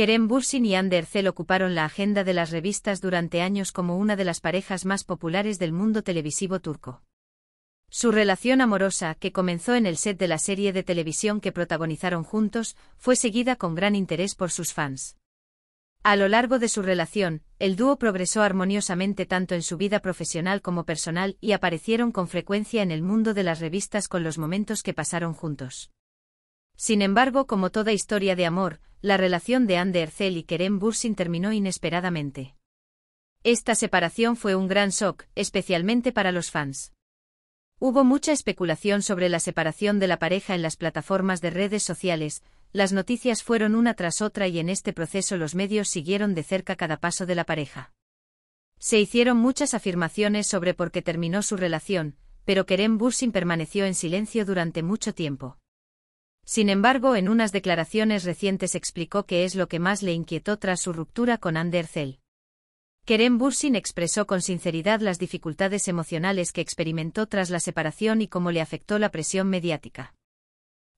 Kerem Bursin y Ander ocuparon la agenda de las revistas durante años como una de las parejas más populares del mundo televisivo turco. Su relación amorosa, que comenzó en el set de la serie de televisión que protagonizaron juntos, fue seguida con gran interés por sus fans. A lo largo de su relación, el dúo progresó armoniosamente tanto en su vida profesional como personal y aparecieron con frecuencia en el mundo de las revistas con los momentos que pasaron juntos. Sin embargo, como toda historia de amor, la relación de Anne Ercel y Kerem Bursin terminó inesperadamente. Esta separación fue un gran shock, especialmente para los fans. Hubo mucha especulación sobre la separación de la pareja en las plataformas de redes sociales, las noticias fueron una tras otra y en este proceso los medios siguieron de cerca cada paso de la pareja. Se hicieron muchas afirmaciones sobre por qué terminó su relación, pero Kerem Bursin permaneció en silencio durante mucho tiempo. Sin embargo, en unas declaraciones recientes explicó qué es lo que más le inquietó tras su ruptura con Ander Zell. Kerem Bursin expresó con sinceridad las dificultades emocionales que experimentó tras la separación y cómo le afectó la presión mediática.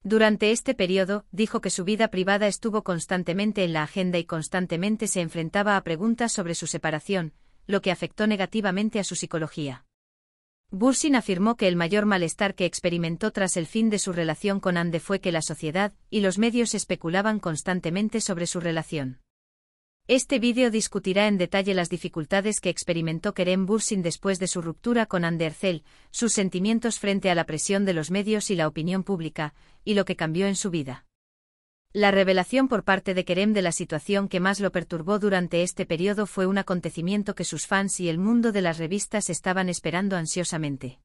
Durante este periodo, dijo que su vida privada estuvo constantemente en la agenda y constantemente se enfrentaba a preguntas sobre su separación, lo que afectó negativamente a su psicología. Bursin afirmó que el mayor malestar que experimentó tras el fin de su relación con Ande fue que la sociedad y los medios especulaban constantemente sobre su relación. Este vídeo discutirá en detalle las dificultades que experimentó Kerem Bursin después de su ruptura con Ander Ercel, sus sentimientos frente a la presión de los medios y la opinión pública, y lo que cambió en su vida. La revelación por parte de Kerem de la situación que más lo perturbó durante este periodo fue un acontecimiento que sus fans y el mundo de las revistas estaban esperando ansiosamente.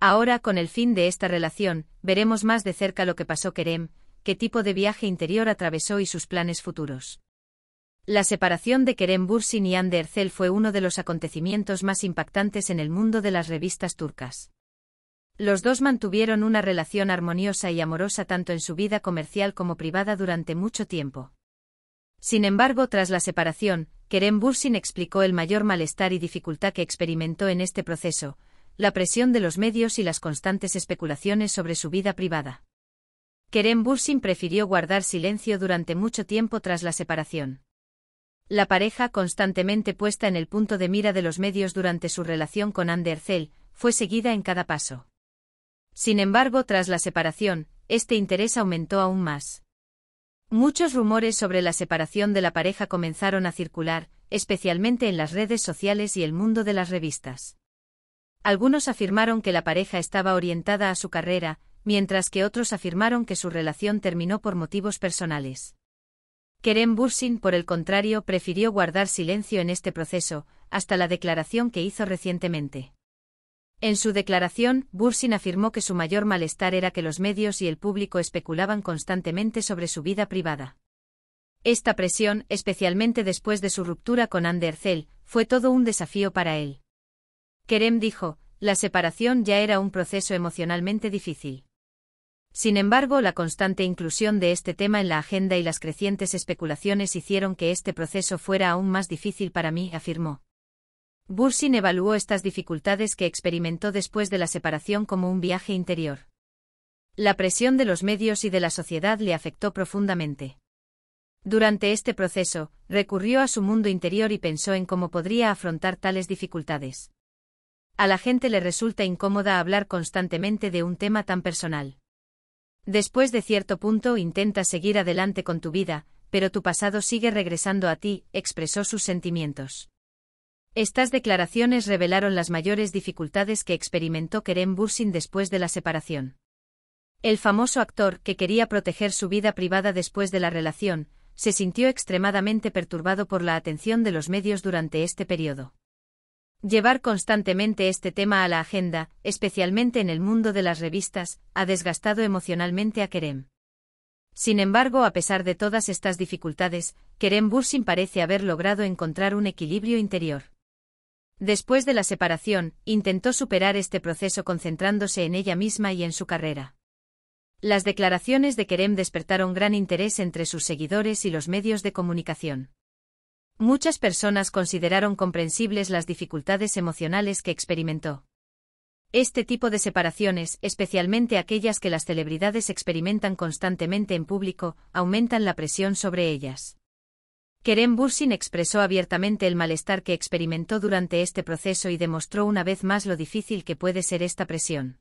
Ahora, con el fin de esta relación, veremos más de cerca lo que pasó Kerem, qué tipo de viaje interior atravesó y sus planes futuros. La separación de Kerem Bursin y Ander Ercel fue uno de los acontecimientos más impactantes en el mundo de las revistas turcas. Los dos mantuvieron una relación armoniosa y amorosa tanto en su vida comercial como privada durante mucho tiempo. Sin embargo, tras la separación, Kerem Bursin explicó el mayor malestar y dificultad que experimentó en este proceso, la presión de los medios y las constantes especulaciones sobre su vida privada. Kerem Bursin prefirió guardar silencio durante mucho tiempo tras la separación. La pareja constantemente puesta en el punto de mira de los medios durante su relación con Ander Ercel, fue seguida en cada paso. Sin embargo, tras la separación, este interés aumentó aún más. Muchos rumores sobre la separación de la pareja comenzaron a circular, especialmente en las redes sociales y el mundo de las revistas. Algunos afirmaron que la pareja estaba orientada a su carrera, mientras que otros afirmaron que su relación terminó por motivos personales. Kerem Bursin, por el contrario, prefirió guardar silencio en este proceso, hasta la declaración que hizo recientemente. En su declaración, Bursin afirmó que su mayor malestar era que los medios y el público especulaban constantemente sobre su vida privada. Esta presión, especialmente después de su ruptura con Ander Ercel, fue todo un desafío para él. Kerem dijo, la separación ya era un proceso emocionalmente difícil. Sin embargo, la constante inclusión de este tema en la agenda y las crecientes especulaciones hicieron que este proceso fuera aún más difícil para mí, afirmó. Bursin evaluó estas dificultades que experimentó después de la separación como un viaje interior. La presión de los medios y de la sociedad le afectó profundamente. Durante este proceso, recurrió a su mundo interior y pensó en cómo podría afrontar tales dificultades. A la gente le resulta incómoda hablar constantemente de un tema tan personal. Después de cierto punto intenta seguir adelante con tu vida, pero tu pasado sigue regresando a ti, expresó sus sentimientos. Estas declaraciones revelaron las mayores dificultades que experimentó Kerem Bursin después de la separación. El famoso actor, que quería proteger su vida privada después de la relación, se sintió extremadamente perturbado por la atención de los medios durante este periodo. Llevar constantemente este tema a la agenda, especialmente en el mundo de las revistas, ha desgastado emocionalmente a Kerem. Sin embargo, a pesar de todas estas dificultades, Kerem Bursin parece haber logrado encontrar un equilibrio interior. Después de la separación, intentó superar este proceso concentrándose en ella misma y en su carrera. Las declaraciones de Kerem despertaron gran interés entre sus seguidores y los medios de comunicación. Muchas personas consideraron comprensibles las dificultades emocionales que experimentó. Este tipo de separaciones, especialmente aquellas que las celebridades experimentan constantemente en público, aumentan la presión sobre ellas. Kerem Bursin expresó abiertamente el malestar que experimentó durante este proceso y demostró una vez más lo difícil que puede ser esta presión.